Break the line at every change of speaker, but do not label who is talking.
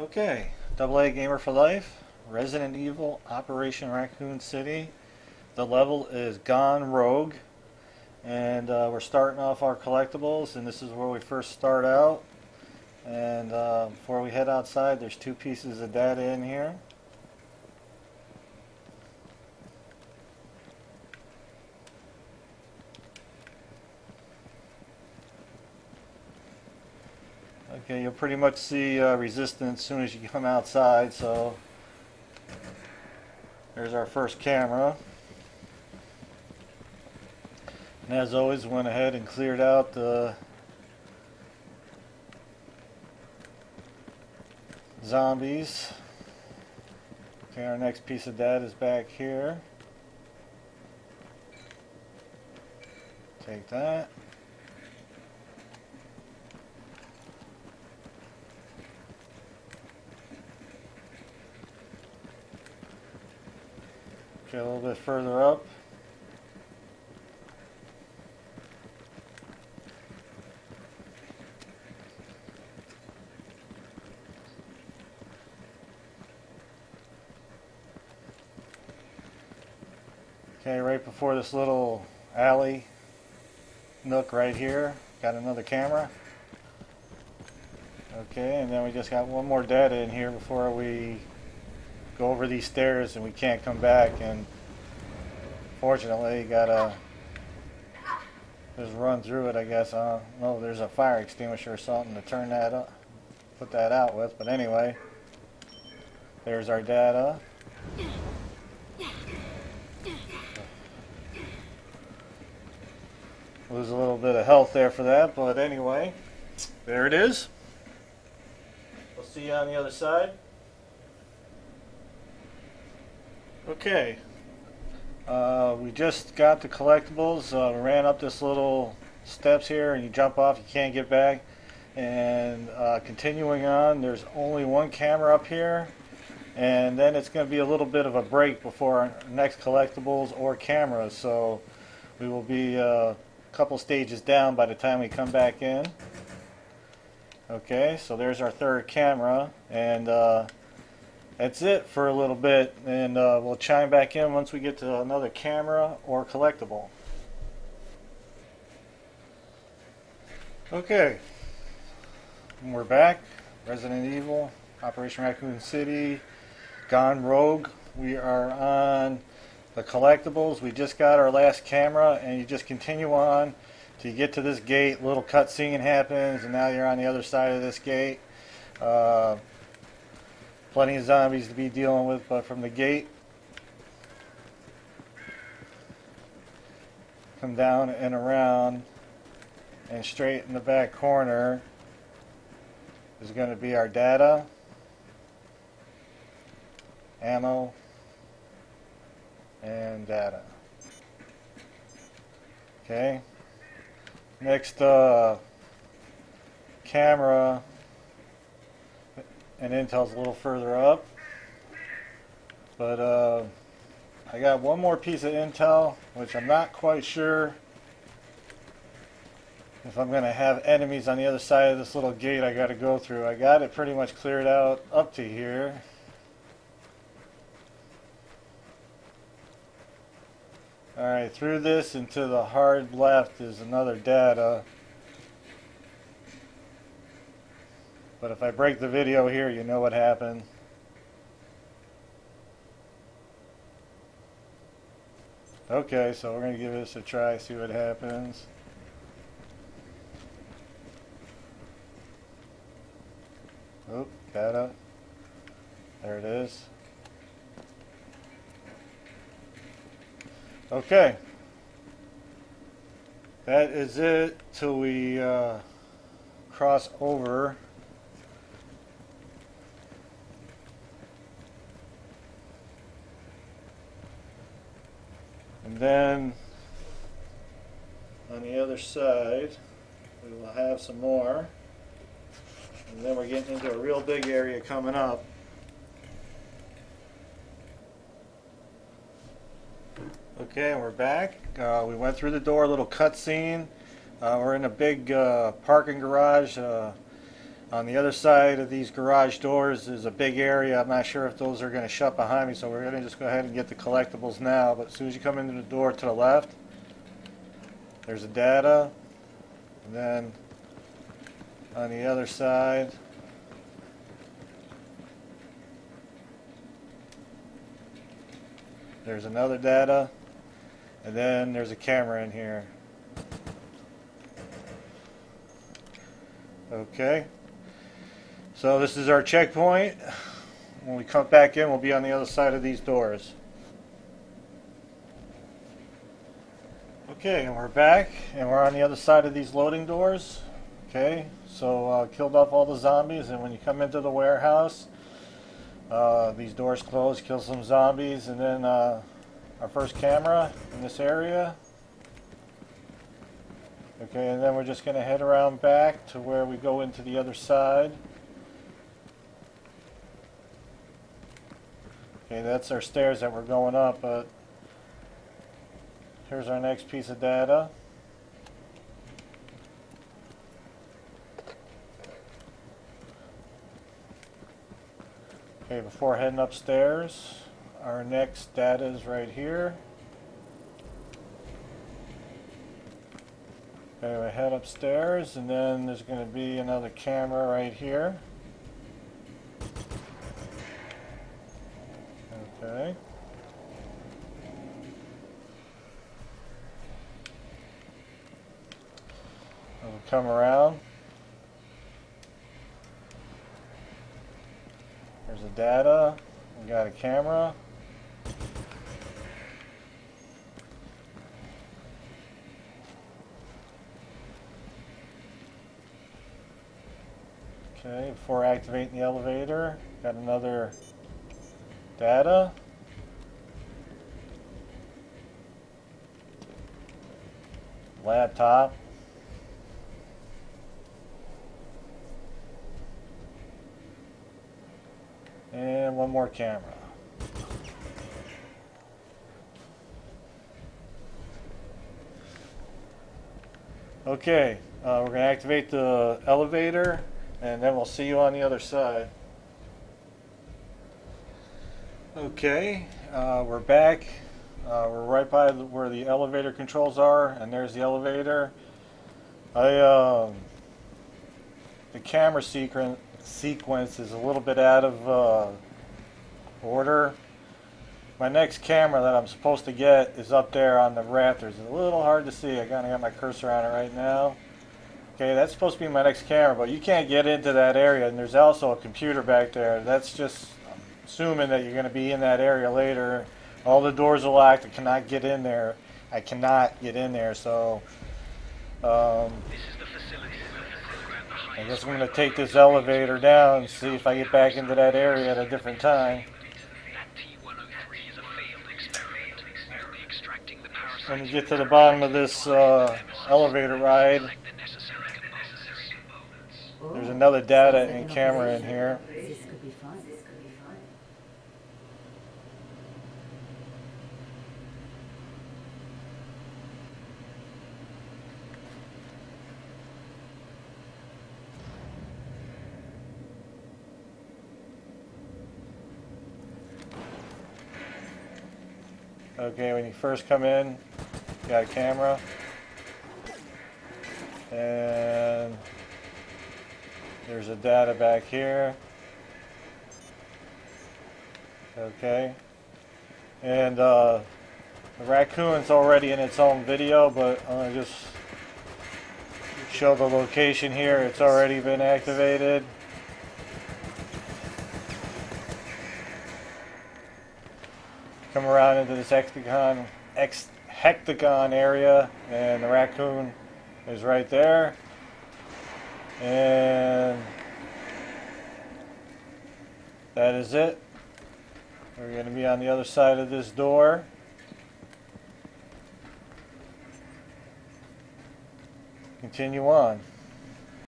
Okay, Double A Gamer for Life, Resident Evil, Operation Raccoon City. The level is Gone Rogue, and uh, we're starting off our collectibles, and this is where we first start out. And uh, before we head outside, there's two pieces of data in here. Okay, you'll pretty much see uh, resistance as soon as you come outside, so there's our first camera. And as always, went ahead and cleared out the zombies. Okay, our next piece of data is back here. Take that. A little bit further up. Okay, right before this little alley nook right here, got another camera. Okay, and then we just got one more data in here before we go over these stairs and we can't come back and fortunately gotta just run through it I guess. I don't know there's a fire extinguisher or something to turn that up put that out with but anyway there's our data. Lose a little bit of health there for that but anyway there it is. We'll see you on the other side Okay. Uh, we just got the collectibles. Uh, ran up this little steps here, and you jump off. You can't get back. And uh, continuing on, there's only one camera up here, and then it's going to be a little bit of a break before our next collectibles or cameras. So we will be uh, a couple stages down by the time we come back in. Okay, so there's our third camera, and uh, that's it for a little bit, and uh, we'll chime back in once we get to another camera or collectible. Okay, we're back. Resident Evil, Operation Raccoon City, Gone Rogue. We are on the collectibles. We just got our last camera, and you just continue on you get to this gate. Little cutscene happens, and now you're on the other side of this gate. Uh, plenty of zombies to be dealing with, but from the gate, come down and around, and straight in the back corner is going to be our data, ammo, and data. Okay. Next uh, camera and Intel's a little further up. But uh, I got one more piece of Intel, which I'm not quite sure if I'm going to have enemies on the other side of this little gate I got to go through. I got it pretty much cleared out up to here. Alright, through this and to the hard left is another data. But if I break the video here, you know what happened. Okay, so we're going to give this a try, see what happens. Oop, got There it is. Okay. That is it till we uh, cross over. And then on the other side, we will have some more. And then we're getting into a real big area coming up. Okay, we're back. Uh, we went through the door, a little cutscene. Uh, we're in a big uh, parking garage. Uh, On the other side of these garage doors is a big area. I'm not sure if those are going to shut behind me, so we're going to just go ahead and get the collectibles now. But as soon as you come into the door to the left, there's a data. And then on the other side, there's another data. And then there's a camera in here. Okay. So this is our checkpoint. When we come back in, we'll be on the other side of these doors. Okay, and we're back, and we're on the other side of these loading doors. Okay, so uh, killed off all the zombies, and when you come into the warehouse, uh, these doors close, kill some zombies, and then uh, our first camera in this area. Okay, and then we're just going to head around back to where we go into the other side. Okay, that's our stairs that we're going up, but here's our next piece of data. Okay, before heading upstairs, our next data is right here. Okay, we head upstairs, and then there's going to be another camera right here. Okay. We'll come around. There's the data. We got a camera. Okay, before activating the elevator, got another data. Laptop. And one more camera. Okay, uh, we're going to activate the elevator and then we'll see you on the other side. Okay, uh, we're back. Uh, we're right by the, where the elevator controls are, and there's the elevator. I um, the camera sequence sequence is a little bit out of uh, order. My next camera that I'm supposed to get is up there on the rafters. It's a little hard to see. I kind of got my cursor on it right now. Okay, that's supposed to be my next camera, but you can't get into that area, and there's also a computer back there. That's just assuming that you're going to be in that area later. All the doors are locked. I cannot get in there. I cannot get in there, so um, I guess I'm going to take this elevator down and see if I get back into that area at a different time. When you get to the bottom of this uh, elevator ride, there's another data and camera in here.
This could be fun. This could be fun.
Okay, when you first come in, you got a camera. And there's a data back here. Okay. And uh, the raccoon's already in its own video, but I'm going to just show the location here. It's already been activated. Come around into this hexagon, ex, hectagon area, and the raccoon is right there. And that is it. We're going to be on the other side of this door. Continue on.